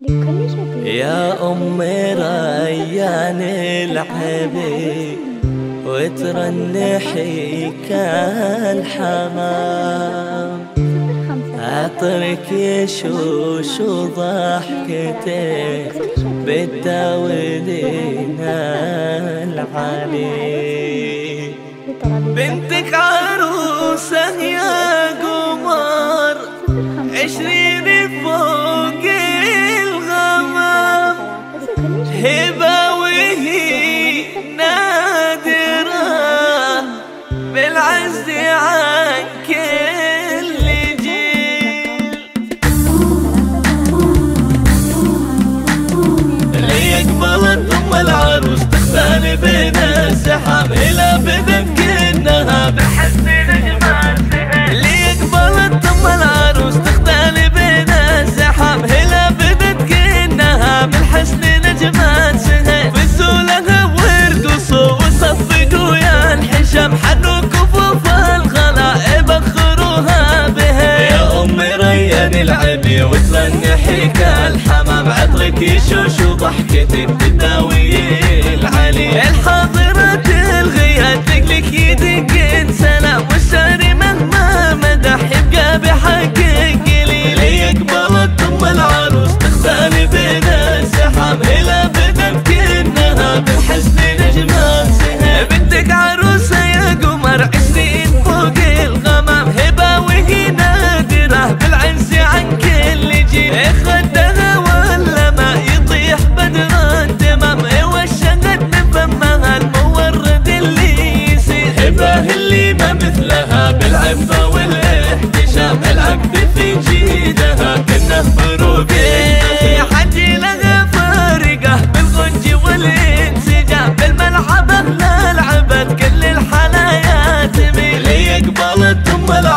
يا أمي ريان العبي وترنحي كالحمام. عطرك يشوش وضحكتك بتداولينا العلي بنتك عروسة يا قمر عشرين هبة وهي نادرة بالعز عن كل جيل. اللي يقبل ثم العروس تختار بين الزحام إلى بدك العبي وترنحي كالحمام عطرك يشوش وضحكتك تداوي العلي. العفة والإحتشام العقد في جيدها كنا بروبين حجي لها فارقة بالغنج والانسجام بالملعب إحنا لعبت كل الحلايات من اللي قبلت ام العفة